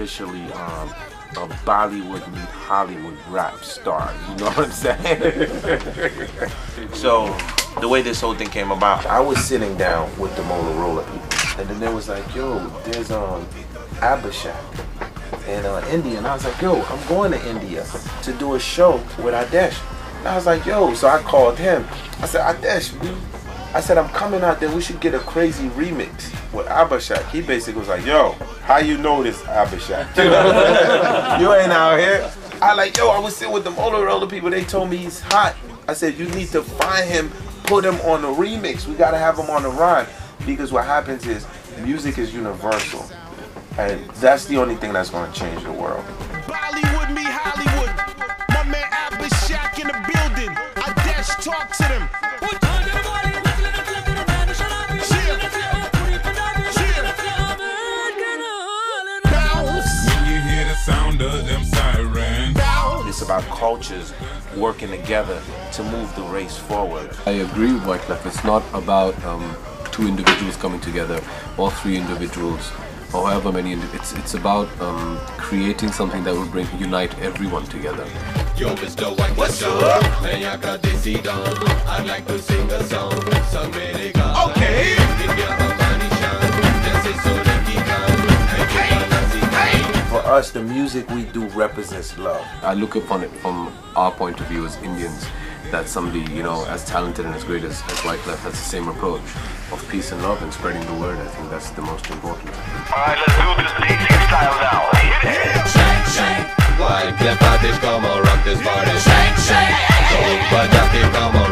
officially um, a Bollywood meet Hollywood rap star. You know what I'm saying? so the way this whole thing came about, I was sitting down with the Motorola people, and then there was like, yo, there's um Abhishek in uh, India, and I was like, yo, I'm going to India to do a show with Adesh. And I was like, yo, so I called him. I said, Adesh, I said, I'm coming out there. We should get a crazy remix with Abhishek. He basically was like, yo, how you know this Abhishek? you ain't out here. I like, yo, I was sitting with the Motorola people. They told me he's hot. I said, you need to find him, put him on the remix. We got to have him on the rhyme. Because what happens is, music is universal. And that's the only thing that's going to change the world. Bollywood me Hollywood. My man Abhishek in the building. I dash talk to them. About cultures working together to move the race forward. I agree with Wyclef. It's not about um, two individuals coming together or three individuals or however many. Indi- it's it's about um, creating something that will bring unite everyone together. Yo, Mr. White, what's up? मैं us, the music we do represents love. I look upon it from our point of view as Indians. That somebody, you know, as talented and as great as, as Wyclef has the same approach of peace and love and spreading the word. I think that's the most important. Alright, let's do this desi style now. Hit it. Shake, shake Wyclef artist, come on, rock this party Shake, shake Go, but